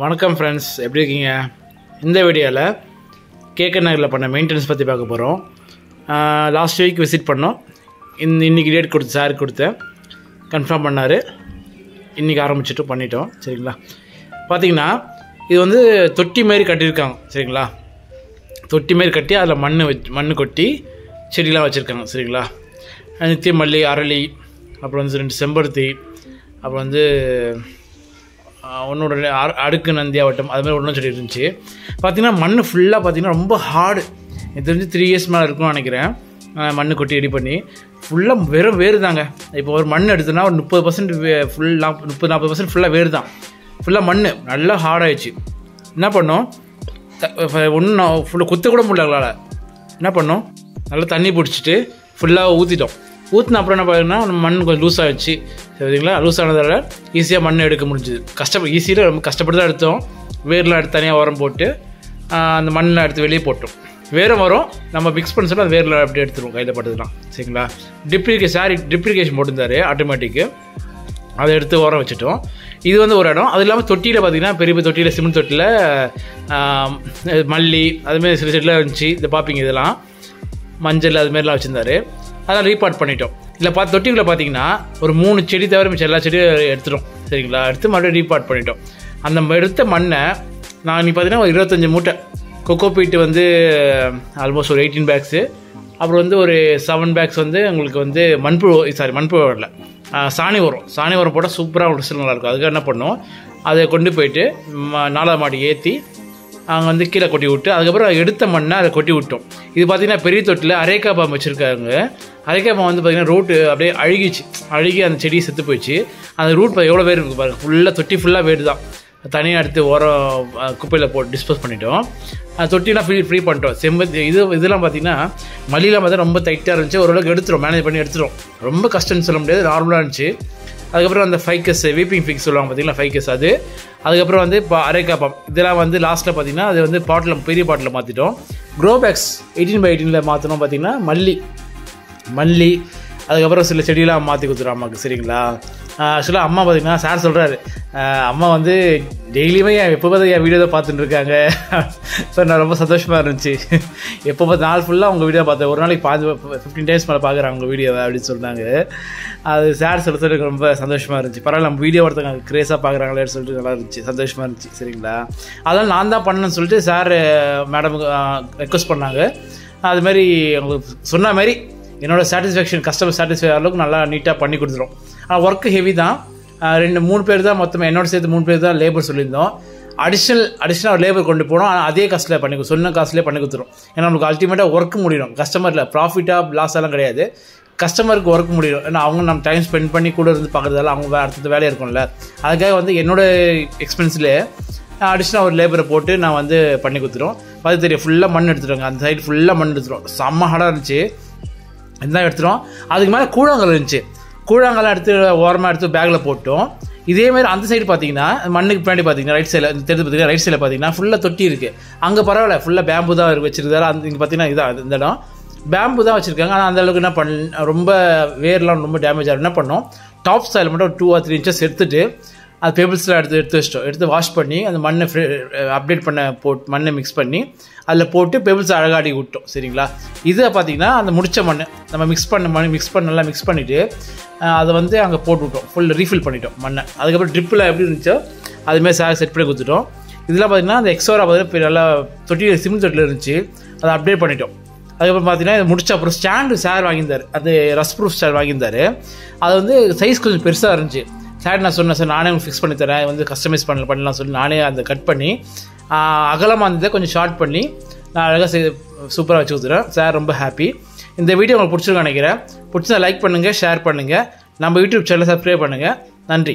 வணக்கம் ஃப்ரெண்ட்ஸ் எப்படி இருக்கீங்க? இந்த வீடியோவில் கேக்க நகரில் பண்ண மெயின்டெனன்ஸ் பற்றி பார்க்க போகிறோம் லாஸ்ட் வீக் விசிட் பண்ணோம். இந் இன்றைக்கி டேட் கொடுத்து சார் கொடுத்தேன் கன்ஃபார்ம் பண்ணார். இன்றைக்கி ஆரம்பிச்சுட்டு பண்ணிட்டோம். சரிங்களா? பார்த்தீங்கன்னா இது வந்து தொட்டி மாரி கட்டியிருக்காங்க. சரிங்களா? தொட்டி மாரி கட்டி அதில் மண் வச்சு மண் கொட்டி செடிலாம் வச்சுருக்காங்க. சரிங்களா? நித்திய மல்லி அரளி அப்புறம் வந்து ரெண்டு செம்பருத்தி அப்புறம் வந்து ஒன்றோட அடுக்கு நந்தியாவட்டம் அது மாதிரி ஒன்றும் சொல்லி இருந்துச்சு பார்த்தீங்கன்னா மண் ஃபுல்லாக பார்த்தீங்கன்னா ரொம்ப ஹார்டு இது தெரிஞ்சு த்ரீ இயர்ஸ் மேலே இருக்கும்னு நினைக்கிறேன். மண் கொட்டி ரெடி பண்ணி. ஃபுல்லாக வெறும் வேறு தாங்க இப்போ ஒரு மண் எடுத்தோன்னா ஒரு முப்பது பர்சன்ட் ஃபுல் நாற்பது முப்பது நாற்பது பர்சன்ட் ஃபுல்லாக வேறு தான் ஃபுல்லாக மண் நல்லா ஹார்டாகிடுச்சு என்ன பண்ணோம்? ஒன்றும் ஃபுல்லாக குத்த கூட முடியல என்ன பண்ணோம்? நல்லா தண்ணி பிடிச்சிட்டு ஃபுல்லாக ஊற்றிட்டோம் ஊற்றின அப்புறம் என்ன பார்த்தீங்கன்னா நம்ம மண் கொஞ்சம் லூஸ் ஆகிடுச்சு சரிங்களா? லூஸ் ஆனதால் ஈஸியாக மண் எடுக்க முடிஞ்சுது. கஷ்டப்பட்டு ஈஸியில் ரொம்ப கஷ்டப்பட்டு தான் எடுத்தோம். வேர்லாம் எடுத்து தனியாக உரம் போட்டு அந்த மண்ணை எடுத்து வெளியே போட்டோம். வேறு வரும். நம்ம மிக்ஸ் பண்ண சொல்ல அது வேரில் அப்படியே எடுத்துருவோம் கையில் பட்டதுலாம் சரிங்களா? டிப்ளிகே சாரி டிப்ளிகேஷன் போட்டிருந்தாரு ஆட்டோமேட்டிக்கு அதை எடுத்து உரம் வச்சுட்டோம். இது வந்து ஒரு இடம். அது இல்லாமல் தொட்டியில் பார்த்தீங்கன்னா பெரிய பெரிய தொட்டியில் சிமெண்ட் தொட்டியில் மல்லி அதுமாரி சில செடிலாம் இருந்துச்சு. இதை பார்ப்பீங்க இதெல்லாம். மஞ்சள் அதுமாரிலாம் வச்சுருந்தாரு. அதெல்லாம் ரீபார்ட் பண்ணிட்டோம். இல்லை பார்த்து தொட்டிகளை பார்த்தீங்கன்னா ஒரு மூணு செடி தவிர மிச்சம் எல்லா செடியும் எடுத்துட்டோம். சரிங்களா? எடுத்து மறுபடியும் ரீபார்ட் பண்ணிட்டோம். அந்த எடுத்த மண்ணை நான் நீ பார்த்தீங்கன்னா ஒரு இருபத்தஞ்சி மூட்டை. கொக்கோ பீட்டு வந்து ஆல்மோஸ்ட் ஒரு எயிட்டீன் பேக்ஸு அப்புறம் வந்து ஒரு செவன் பேக்ஸ் வந்து உங்களுக்கு வந்து மண்புழு சாரி மண்புழு வரல. சாணி உரம். சாணி உரம் போட்டால் சூப்பராக ஒரு சில நல்லாயிருக்கும் அதுக்காக என்ன பண்ணோம்? அதை கொண்டு போயிட்டு நாலாம் மாடி ஏற்றி அங்கே வந்து கீழே கொட்டி விட்டு அதுக்கப்புறம் எடுத்த மண்ணை அதை கொட்டி விட்டோம். இது பார்த்திங்கன்னா பெரிய தொட்டில் அரேக்கா பாம்பு வச்சுருக்காங்க. அரேக்கா பாம்பு வந்து பார்த்திங்கன்னா ரூட்டு அப்படியே அழுகிச்சு. அழுகி அந்த செடி செத்து போயிடுச்சு. அந்த ரூட் எவ்வளோ பேர் இருக்குது பாருங்கள் ஃபுல்லாக தொட்டி ஃபுல்லாக வேடு தான் தனியாக எடுத்து ஓரம் குப்பையில் போட்டு டிஸ்போஸ் பண்ணிட்டோம். தொட்டிலாம் ஃப்ரீ ஃப்ரீ பண்ணிட்டோம். செம்பத்தி இது இதெல்லாம் பார்த்தீங்கன்னா மல்லிலாம் பார்த்தா ரொம்ப டைட்டாக இருந்துச்சு. ஓரளவுக்கு எடுத்துரும் மேனேஜ் பண்ணி எடுத்துரும். ரொம்ப கஷ்டம்னு சொல்ல முடியாது நார்மலாக இருந்துச்சு. அதுக்கப்புறம் அந்த ஃபைக்கஸ் வீப்பிங் ஃபிக்ஸ் சொல்லுவாங்க பார்த்தீங்களா ஃபைக்கஸ் அது. அதுக்கப்புறம் வந்து இப்போ அரைக்காப்பம் இதெல்லாம் வந்து லாஸ்ட்டில் பார்த்தீங்கன்னா அது வந்து பாட்டில் பெரிய பாட்டில் மாற்றிட்டோம் க்ரோ பேக்ஸ் எயிட்டீன் பை எயிட்டீனில் மாற்றணும் பார்த்தீங்கன்னா மல்லி மல்லி அதுக்கப்புறம் சில செடியெலாம் மாற்றி கொடுத்துரும் அம்மாவுக்கு சரிங்களா? ஆக்சுவலாக அம்மா பார்த்தீங்கன்னா சார் சொல்கிறாரு அம்மா வந்து டெய்லியுமே என் எப்போ பார்த்து என் வீடியோ தான் பார்த்துட்டு இருக்காங்க. ஸோ நான் ரொம்ப சந்தோஷமாக இருந்துச்சு. எப்போ பார்த்து நாள் ஃபுல்லாக உங்கள் வீடியோ பார்த்தேன். ஒரு நாளைக்கு பாஞ்சு ஃபிஃப்டீன் டேஸ் மேலே பார்க்குறாங்க உங்கள் வீடியோவை அப்படின்னு சொன்னாங்க. அது சார் சொல்கிறது எனக்கு ரொம்ப சந்தோஷமாக இருந்துச்சு. பரவாயில்ல நம்ம வீடியோ ஒருத்தவங்க க்ரேஸாக பார்க்குறாங்களேன்னு சொல்லிட்டு நல்லா இருந்துச்சு. சந்தோஷமாக இருந்துச்சு சரிங்களா? அதனால் நான் தான் பண்ணேன்னு சொல்லிட்டு சார் மேடமுக்கு ரெக்வஸ்ட் பண்ணாங்க. அதுமாரி உங்களுக்கு சொன்ன மாதிரி என்னோடய சாட்டிஸ்ஃபேக்ஷன் கஸ்டமர் சாட்டிஸ்ஃபை அளவுக்கு நல்லா நீட்டாக பண்ணி கொடுத்துரும். ஆனால் ஒர்க்கு ஹெவி தான். ரெண்டு மூணு பேர் தான் மொத்தமாக என்னோட சேர்த்து மூணு பேர் தான் லேபர் சொல்லியிருந்தோம். அடிஷ்னல் அடிஷ்னல் லேபர் கொண்டு போனோம். ஆனால் அதே காஸ்ட்டில் பண்ணி சொன்ன காசுலேயே பண்ணி கொடுத்துரும். ஏன்னா நமக்கு அல்டிமேட்டாக ஒர்க் முடியும் கஸ்டமரில் ப்ராஃபிட்டாக லாஸ் எல்லாம் கிடையாது. கஸ்டமருக்கு ஒர்க் முடியும் ஏன்னா அவங்க நம்ம டைம் ஸ்பெண்ட் பண்ணி கூட இருந்து பார்க்குறதால அவங்க அடுத்தது வேலையாக இருக்கும்ல. அதுக்காக வந்து என்னோடய எக்ஸ்பென்ஸ்லேயே அடிஷ்னலாக ஒரு லேபரை போட்டு நான் வந்து பண்ணி கொடுத்துருவோம் பார்த்து தெரியும் ஃபுல்லாக மண் எடுத்துருவாங்க அந்த சைடு ஃபுல்லாக மண் எடுத்துரும் செம்ம ஹார்டாக இருந்துச்சு. இதுதான் எடுத்துட்டோம். அதுக்கு மேலே கூழாங்கல் இருந்துச்சு. கூழாங்கல்லாம் எடுத்து ஓரமாக எடுத்து பேக்கில் போட்டோம். இதேமாரி அந்த சைடு பார்த்தீங்கன்னா மண்ணுக்கு பின்னாடி பார்த்தீங்கன்னா ரைட் சைடில் தெரிஞ்சு பார்த்தீங்கன்னா ரைட் சைடில் பார்த்தீங்கன்னா ஃபுல்லாக தொட்டி இருக்குது அங்கே பரவாயில்ல ஃபுல்லாக பேம்பு தான் வச்சிருக்காரு. அந்த இங்கே பார்த்தீங்கன்னா இதான் இந்த இடம். பேம்பு தான் வச்சுருக்காங்க. ஆனால் அந்த அளவுக்கு என்ன பண்ண ரொம்ப வேர்லாம் ரொம்ப டேமேஜ் ஆகும் என்ன பண்ணோம்? டாப் ஸ்டைல் மட்டும் ஒரு டூ ஆர் த்ரீ இன்ச்சஸ் எடுத்துட்டு அது பேபிள்ஸ்லாம் எடுத்து எடுத்து வச்சிட்டோம். எடுத்து வாஷ் பண்ணி அந்த மண்ணை அப்டேட் பண்ண போட்டு மண்ணை மிக்ஸ் பண்ணி அதில் போட்டு பெபிள்ஸ் அழகாடி விட்டோம். சரிங்களா? இதை பார்த்தீங்கன்னா அந்த முடித்த மண் நம்ம மிக்ஸ் பண்ண மண் மிக்ஸ் பண்ண நல்லா மிக்ஸ் பண்ணிவிட்டு அதை வந்து அங்கே போட்டு விட்டோம். ஃபுல் ரீஃபில் பண்ணிட்டோம் மண்ணை. அதுக்கப்புறம் ட்ரிப்பில் எப்படி இருந்துச்சோ அதுமாரி சார் செட் பண்ணி கொடுத்துட்டோம். இதெல்லாம் பார்த்தீங்கன்னா அந்த எக்ஸோரா பார்த்தீங்கன்னா நல்லா தொட்டி சிமெண்ட் தொட்டியில் இருந்துச்சு. அதை அப்டேட் பண்ணிட்டோம். அதுக்கப்புறம் பார்த்தீங்கன்னா இது முடிச்ச அப்புறம் ஸ்டாண்டு சார் வாங்கியிருந்தார். அது ரஸ் ப்ரூஃப் ஸ்டார் வாங்கியிருந்தார். அது வந்து சைஸ் கொஞ்சம் பெருசாக இருந்துச்சு. சார் நான் சொன்னேன் சார் நானே ஃபிக்ஸ் பண்ணி தரேன். வந்து கஸ்டமைஸ் பண்ணல பண்ணலாம் சொல்லி நானே அந்த கட் பண்ணி அகலமாக இருந்ததை கொஞ்சம் ஷார்ட் பண்ணி நான் அழகாக செய் சூப்பராக வச்சு கொடுத்துறேன் சார் ரொம்ப ஹாப்பி இந்த வீடியோ உங்களுக்கு பிடிச்சிருக்கேன் நினைக்கிறேன். பிடிச்சா லைக் பண்ணுங்கள் ஷேர் பண்ணுங்கள் நம்ம யூடியூப் சேனலை சப்ஸ்கிரைப் பண்ணுங்கள் நன்றி.